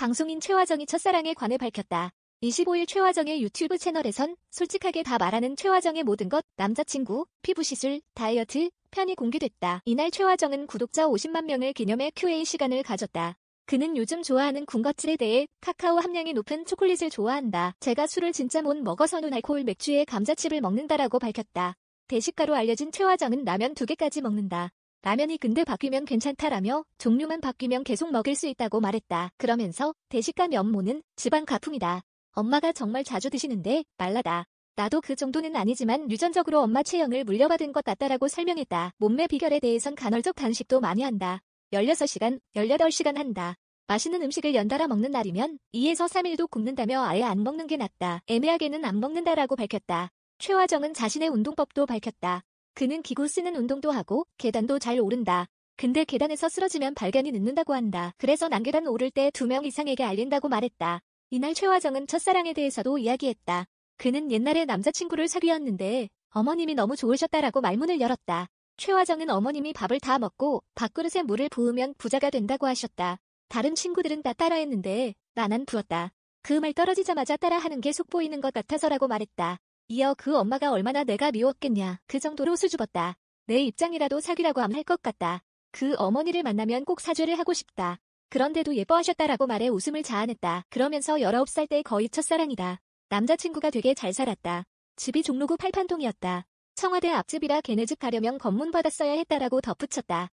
방송인 최화정이 첫사랑에 관해 밝혔다. 25일 최화정의 유튜브 채널에선 솔직하게 다 말하는 최화정의 모든 것, 남자친구, 피부시술, 다이어트, 편이 공개됐다. 이날 최화정은 구독자 50만 명을 기념해 Q&A 시간을 가졌다. 그는 요즘 좋아하는 군것질에 대해 카카오 함량이 높은 초콜릿을 좋아한다. 제가 술을 진짜 못 먹어서 눈 알코올 맥주에 감자칩을 먹는다라고 밝혔다. 대식가로 알려진 최화정은 라면 두 개까지 먹는다. 라면이 근데 바뀌면 괜찮다라며 종류만 바뀌면 계속 먹을 수 있다고 말했다. 그러면서 대식가 면모는 지방 가풍이다. 엄마가 정말 자주 드시는데 말라다. 나도 그 정도는 아니지만 유전적으로 엄마 체형을 물려받은 것 같다라고 설명했다. 몸매 비결에 대해선 간헐적 단식도 많이 한다. 16시간, 18시간 한다. 맛있는 음식을 연달아 먹는 날이면 2에서 3일도 굶는다며 아예 안 먹는 게 낫다. 애매하게는 안 먹는다라고 밝혔다. 최화정은 자신의 운동법도 밝혔다. 그는 기구 쓰는 운동도 하고 계단도 잘 오른다. 근데 계단에서 쓰러지면 발견이 늦는다고 한다. 그래서 난계단 오를 때 두 명 이상에게 알린다고 말했다. 이날 최화정은 첫사랑에 대해서도 이야기했다. 그는 옛날에 남자친구를 사귀었는데 어머님이 너무 좋으셨다라고 말문을 열었다. 최화정은 어머님이 밥을 다 먹고 밥그릇에 물을 부으면 부자가 된다고 하셨다. 다른 친구들은 다 따라했는데 나는 부었다. 그 말 떨어지자마자 따라하는 게 속보이는 것 같아서라고 말했다. 이어 그 엄마가 얼마나 내가 미웠겠냐. 그 정도로 수줍었다. 내 입장이라도 사귀라고 하면 할 것 같다. 그 어머니를 만나면 꼭 사죄를 하고 싶다. 그런데도 예뻐하셨다라고 말해 웃음을 자아냈다. 그러면서 19살 때 거의 첫사랑이다. 남자친구가 되게 잘 살았다. 집이 종로구 팔판동이었다. 청와대 앞집이라 걔네 집 가려면 검문 받았어야 했다라고 덧붙였다.